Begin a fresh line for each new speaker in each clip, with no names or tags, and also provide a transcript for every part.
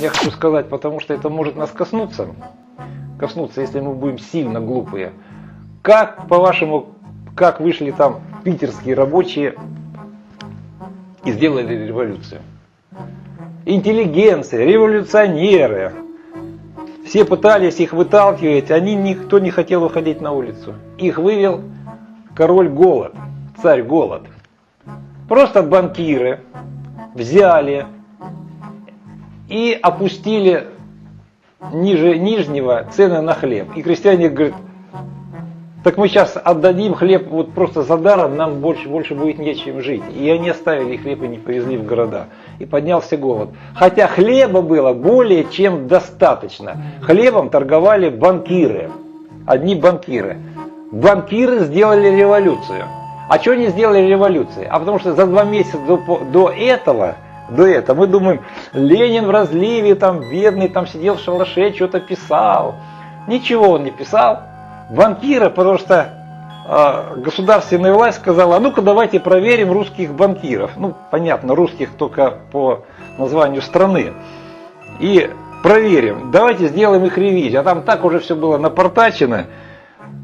Я хочу сказать, потому что это может нас коснуться, коснуться, если мы будем сильно глупые. Как, по-вашему, как вышли там питерские рабочие и сделали революцию? Интеллигенция, революционеры, все пытались их выталкивать, они никто не хотел выходить на улицу. Их вывел король голод, царь голод. Просто банкиры взяли и опустили ниже нижнего цены на хлеб. И крестьяне говорят, так мы сейчас отдадим хлеб вот просто за даром, нам больше, больше будет нечем жить. И они оставили хлеб и не повезли в города. И поднялся голод. Хотя хлеба было более чем достаточно. Хлебом торговали банкиры. Одни банкиры. Банкиры сделали революцию. А что они сделали революцию? А потому что за два месяца до, до этого до этого. Мы думаем, Ленин в разливе, там бедный, там сидел в шалаше, что-то писал. Ничего он не писал. Банкира, потому что э, государственная власть сказала, а ну-ка давайте проверим русских банкиров. Ну, понятно, русских только по названию страны. И проверим, давайте сделаем их ревизию. А там так уже все было напортачено.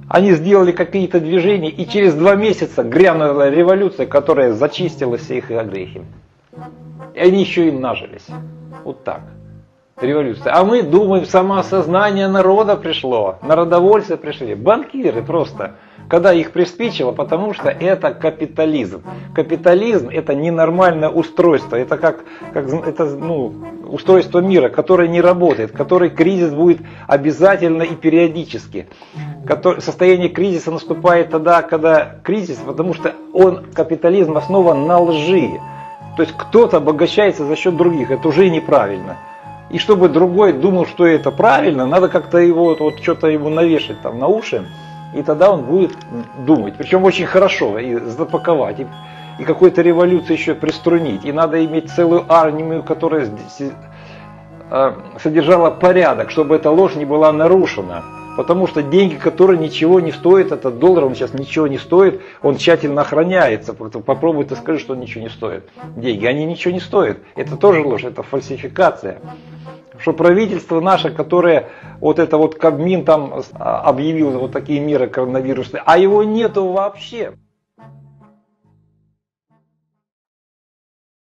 Они сделали какие-то движения, и через два месяца грянула революция, которая зачистила все их грехи. И они еще и нажились. Вот так. Революция. А мы думаем, самоосознание народа пришло, народовольцы пришли, банкиры просто, когда их приспичило, потому что это капитализм. Капитализм это ненормальное устройство, это как, как это, ну, устройство мира, которое не работает, который кризис будет обязательно и периодически. Который, состояние кризиса наступает тогда, когда кризис, потому что он, капитализм основан на лжи. То есть кто-то обогащается за счет других, это уже неправильно. И чтобы другой думал, что это правильно, надо как-то его, вот, что-то ему навешать там на уши, и тогда он будет думать. Причем очень хорошо, и запаковать, и, и какой-то революцию еще приструнить. И надо иметь целую армию, которая э, содержала порядок, чтобы эта ложь не была нарушена. Потому что деньги, которые ничего не стоят, этот доллар, он сейчас ничего не стоит, он тщательно охраняется. Попробуй ты скажи, что он ничего не стоит. Деньги, они ничего не стоят. Это тоже ложь, это фальсификация. Что правительство наше, которое вот это вот Кабмин там а, объявил вот такие меры коронавирусные, а его нету вообще.